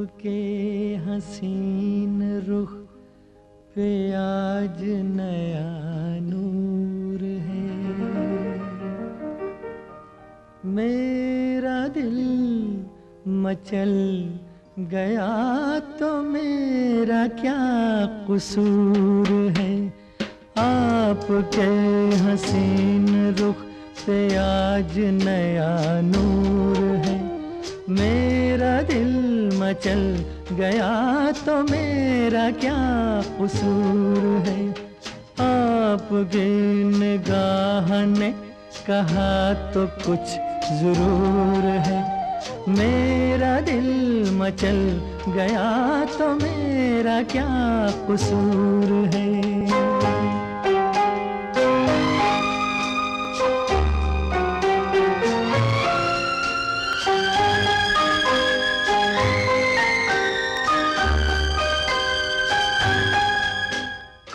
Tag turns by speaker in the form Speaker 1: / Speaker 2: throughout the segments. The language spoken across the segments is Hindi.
Speaker 1: आपके हसीन रुख पे आज नया नूर है। मेरा दिल मचल गया तो मेरा क्या कसूर है? आपके हसीन रुख पे आज नया नूर है। मेरा दिल मचल गया तो मेरा क्या कसूर है? आपकी निगाह ने कहा तो कुछ ज़रूर है। मेरा दिल मचल गया तो मेरा क्या कसूर है?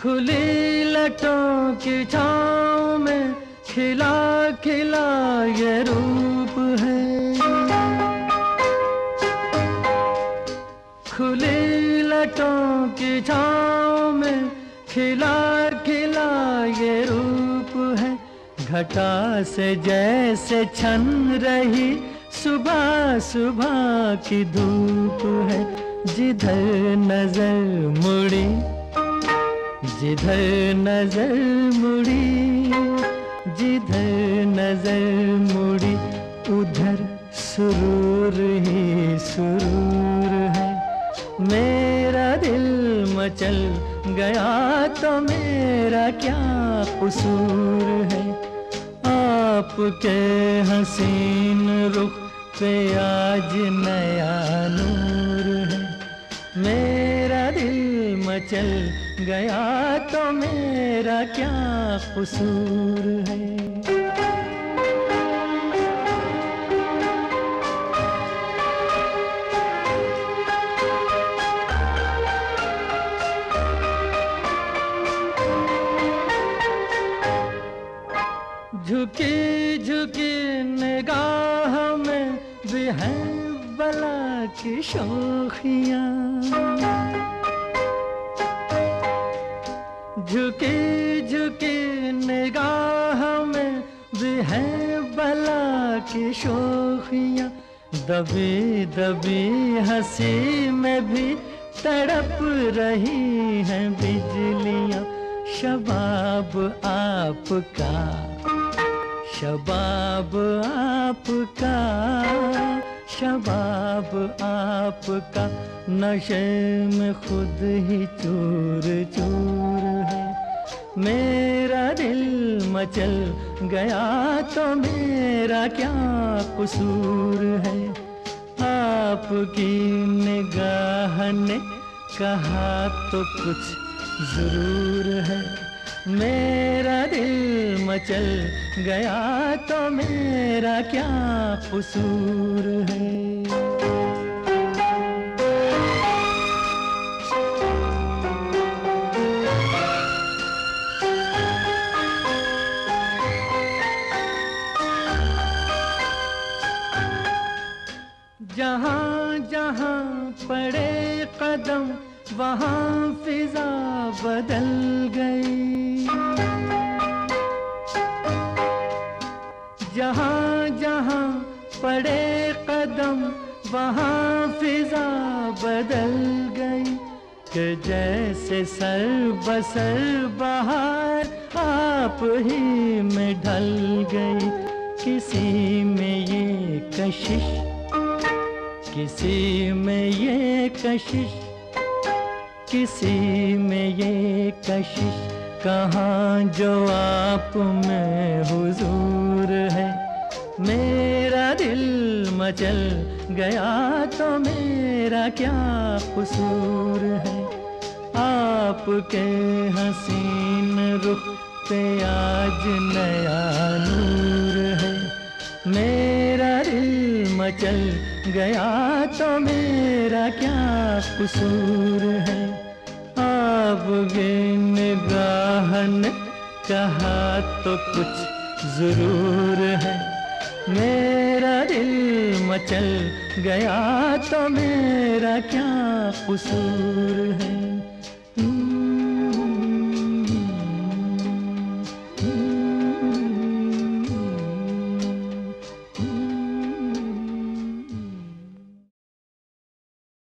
Speaker 1: खुली लटों की छाँव में खिला खिला ये रूप है। खुली लटों की छाँव में खिला खिला ये रूप है। घटा से जैसे छन रही सुबह सुबह की धूप है। जिधर नज़र जिधर नज़र मुड़ी, जिधर नज़र मुड़ी, उधर सुरूर ही सुरूर है। मेरा दिल मचल गया तो मेरा क्या कसूर है? आपके हसीन रुख पे आज नया नूर है। मेरा दिल मचल गया तो मेरा क्या कसूर है? झुकी झुकी निगाह में भी है बला की शोखियाँ। शोखियाँ, दबी दबी हँसी में भी तड़प रही हैं बिजलियाँ। शबाब आपका शबाब आपका शबाब आपका। नशे में खुद ही चूर चूर है, मेरा दिल मचल गया तो मेरा क्या कसूर है? आपकी निगाह ने कहा तो कुछ ज़रूर है। मेरा दिल मचल गया तो मेरा क्या कसूर है? जहाँ पड़े कदम, वहाँ फिजा बदल गई। जहाँ जहाँ पड़े कदम, वहाँ फिजा बदल गई। कि जैसे सर बसर बाहर आप ही में ढल गई। किसी में ये कशिश किसी में ये कशिश, किसी में ये कशिश। कहाँ जो आप में हुजूर है, मेरा दिल मचल गया तो मेरा क्या कसूर है? आपके हसीन रुख पे आज नया नूर है। मेरा दिल मचल गया तो मेरा क्या कसूर है? आप गहन कहा तो कुछ ज़रूर है। मेरा दिल मचल गया तो मेरा क्या कसूर है?